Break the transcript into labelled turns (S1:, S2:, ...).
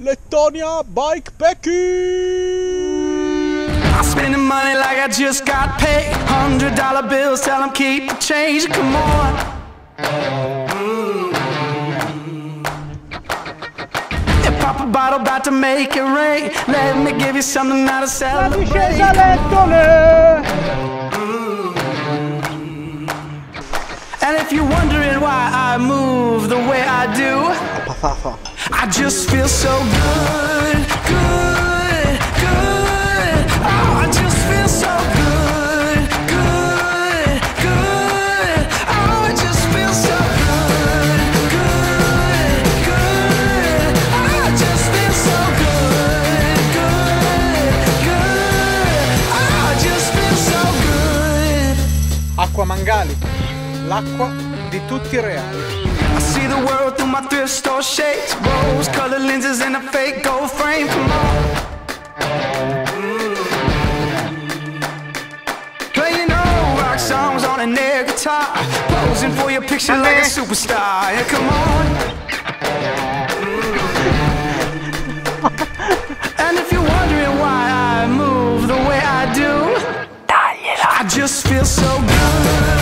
S1: Lettonia Becky!
S2: I'm spending money like I just got paid. Hundred dollar bills, tell them keep the change. Come on. Mm. If pop a bottle, about to make it rain. Let me give you something now to La celebrate. And if you're wondering why I move the way I do,
S1: Patafa.
S2: I just feel so good, good, good. Oh, I just feel so good, good, good. Oh, I just feel so good, good, good. Oh, I just feel so good, good, good. Oh, I just feel so good.
S1: Acqua Mangali. L'acqua di tutti i reali.
S2: I see the world through my thrift store shades, rose color lenses and a fake gold frame. Come on. Mm. Playing old rock songs on an air guitar, posing for your picture like a superstar. Yeah, come on. Mm. And if you're wondering why I move the way I do, I just feel so good.